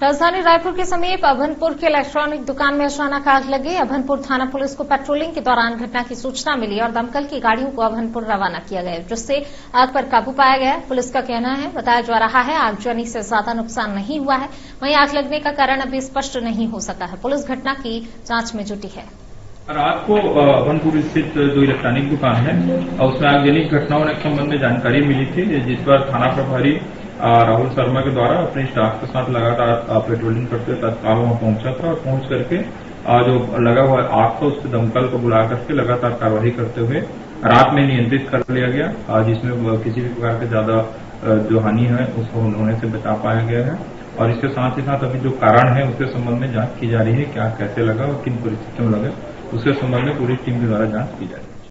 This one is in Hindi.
राजधानी रायपुर के समीप अभनपुर के इलेक्ट्रॉनिक दुकान में अचानक आग लगी। अभनपुर थाना पुलिस को पेट्रोलिंग के दौरान घटना की सूचना मिली और दमकल की गाड़ियों को अभनपुर रवाना किया गया, जिससे आग पर काबू पाया गया। पुलिस का कहना है, बताया जा रहा है, आगजनी से ज़्यादा नुकसान नहीं हुआ है। वहीं आग लगने का कारण अभी स्पष्ट नहीं हो सका है। पुलिस घटना की जाँच में जुटी है। रात को अभनपुर स्थित जो इलेक्ट्रॉनिक दुकान है उसमें आगजनिक घटनाओं के संबंध में जानकारी मिली थी, जिस पर थाना प्रभारी राहुल शर्मा के द्वारा अपने स्टाफ के साथ लगातार पेट्रोलिंग करते हुए तत्काल वहाँ पहुँचा था और पहुँच करके जो लगा हुआ आग था, उसके दमकल को बुला करके लगातार कार्रवाई करते हुए रात में नियंत्रित कर लिया गया। जिसमें किसी भी प्रकार के ज़्यादा जो हानि है उसको होने से बचा पाया गया है। और इसके साथ ही साथ अभी जो कारण है, उसके संबंध में जाँच की जा रही है, क्या, कैसे लगा और किन परिस्थितियों में लगे, उसके संबंध में पूरी टीम के द्वारा जाँच की जा रही है।